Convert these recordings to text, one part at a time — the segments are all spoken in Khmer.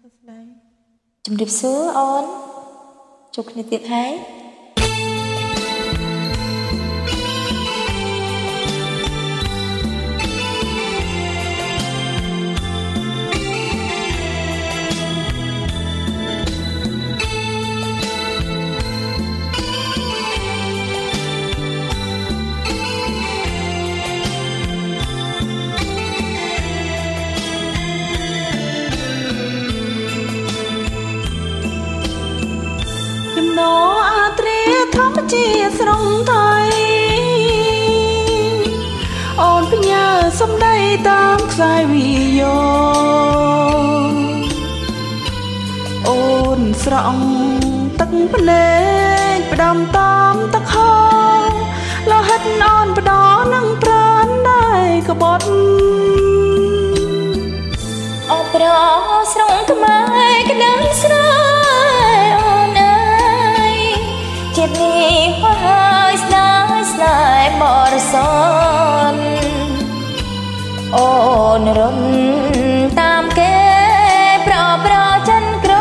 សួស្តីជំរាបសួរអូនជួបគ្នាទៀតហើយ ចំណោអាត្រាធម្មជាតិស្រុងថៃអូនបញ្ញាសំដីតាមខ្សែវិយោអូនស្រង់ទឹកភ្នែកផ្ដំតាមទឹក អូនរំតាមគេប្រប្រចិនក្រ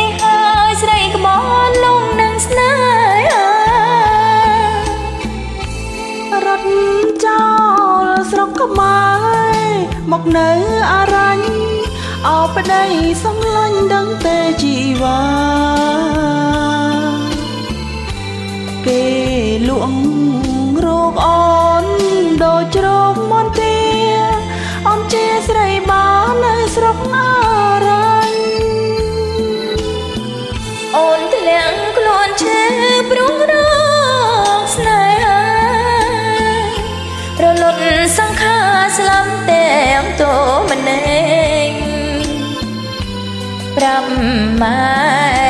នេះហើយស្រីក្បនលំនឹងស្នេហារត់ចោលស្រុកខ្មែរមកនៅអារញ្ញអោប្តីសំឡាញ់ដឹងទេជីវ៉ាគេលួងរោគអូ ឈឺព្រោះរកស្នេហារលត់សង្ខារស្លាប់ទាំងតោម្នេញប្រាប់ម៉ែ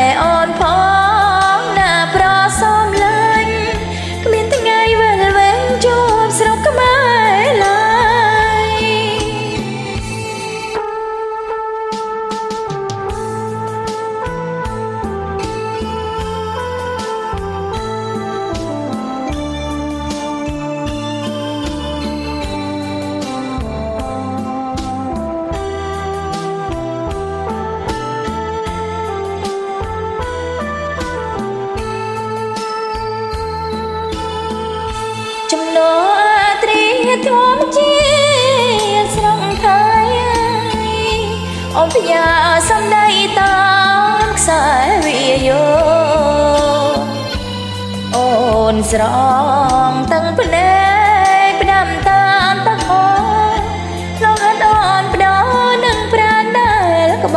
អូនពញាសំដីតាមខ្សែវិយោអូនស្រងទាំងភ្នែកផ្ដាំតាមទឹកហោលោកហត់អូនផ្ដោនឹងប្រាណដែលក្ប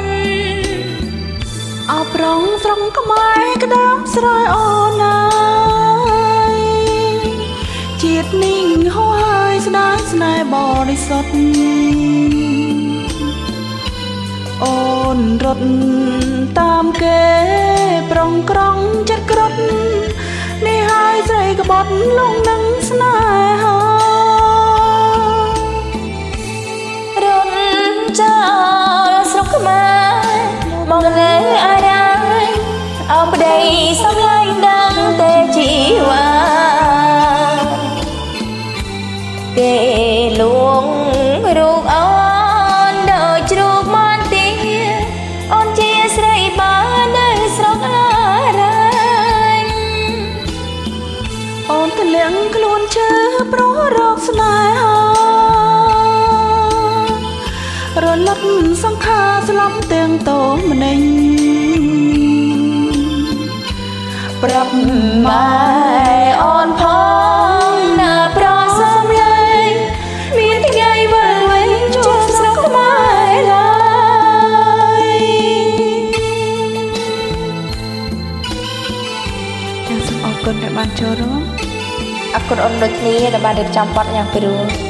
នអោប្រងស្រងខ្មែរក្តាប់ស្រែអូនអើយជាតិនេះហោះហើយស្ដាយស្នេហ៍បរិសុទ្ធ នរត់តាមគេប្រងក្រងចិត្តក្រត់នេះហើយស្រីក្បត់លងនឹ លាក់ខ្លួនឈឺព្រោះរោគស្នេហារលត់សង្ខារស្លាប់ទាំងតោម្នេញប្រាប់ម៉ែអូនផងណាប្រសំលែងមានថ្ងៃវិលវែងជួបស្រុកខ្មែរឡើយចាសសូមអរគុណដែលបានចូលរួម អរគុណអូនដូចគ្នាដែលបានរៀបចំបទយ៉ាងពីរោះ